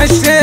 Hashem.